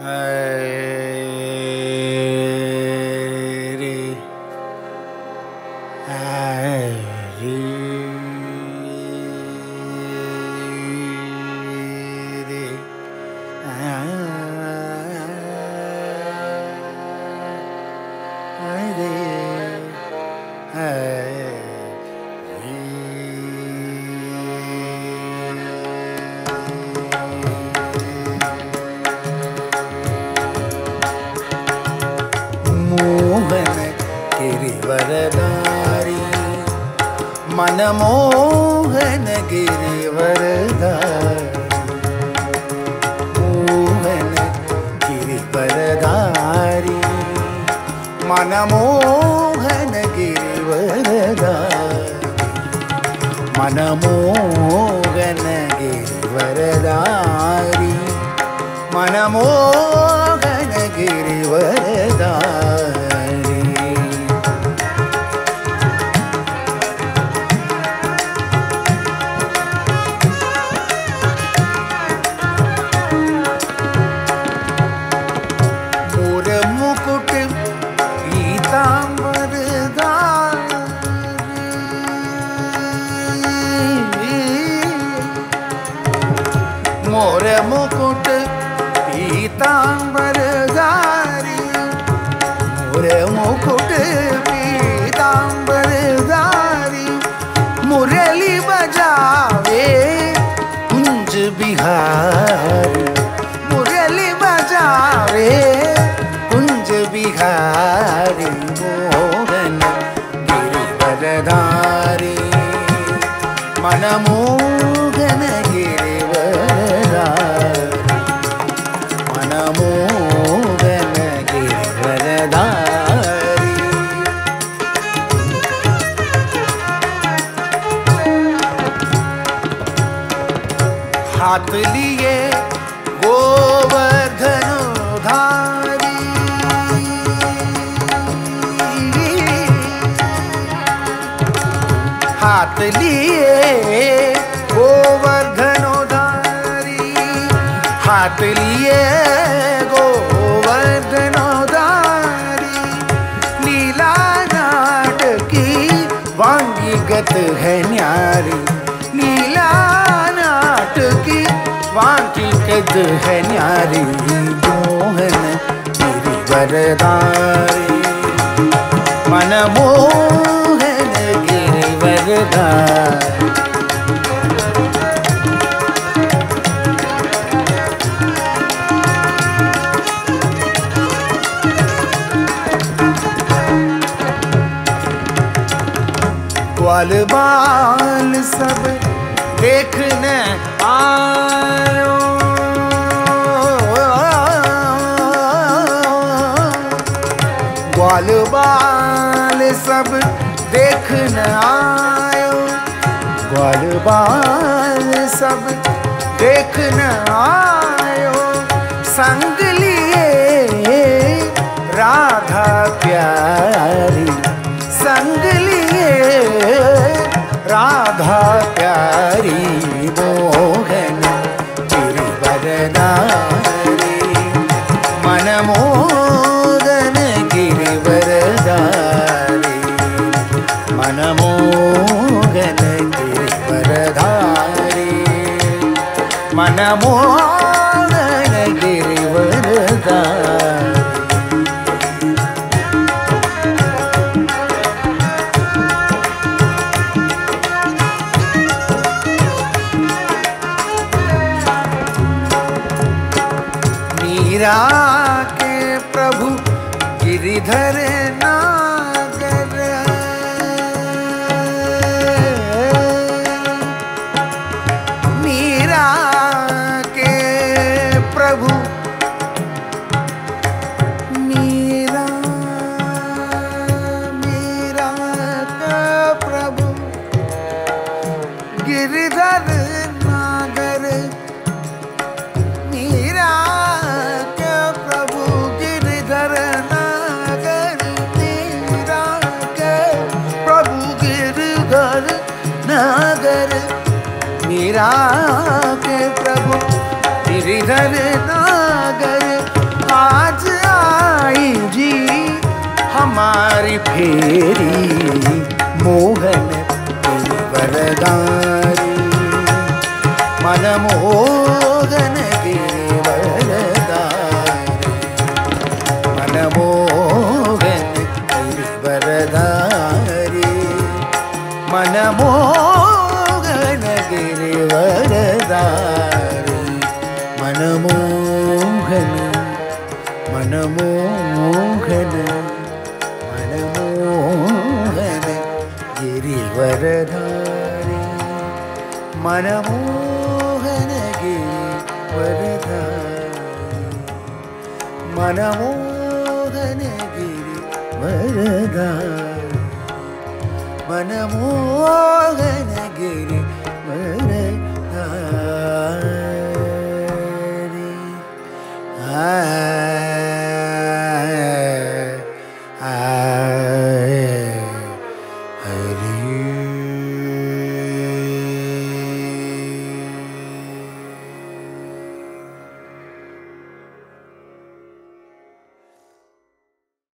मोहन वरदारि। मनमोहनगिरि वरदारि गिरिवर गिरि वरदारी मनमोघन गिरिवर मनमो घन वरदारि मनमोन वरदा amor é amor हाथ लिए गोवर्धन धारी हाथ लिए गोवर्धन धारी लीला नाटकी वांगीगत है न्यारी। लीला नाटकी वांगीगत है न्यारी। मोहन गिरिवरदारी मनमोहन गिरिवरदारी ग्वाल बाल सब देखने आयो। ग्वाल बाल सब देखने आयो। ग्वाल बाल सब देखने आयो। संग लिए राधा प्यारी। संग लिए राधा प्यारी मोहन गिरिवरदारी मनमोदन मीरा के प्रभु गिरिधर सागर, मेरा के प्रभु गिरिधर नागर, आज आई जी हमारी फेरी, मोहन वरदान मन मोह मो मो हनमो गिरि वरधानी मनमोहनगिरि वरधान मनमो हनगिरि वरदा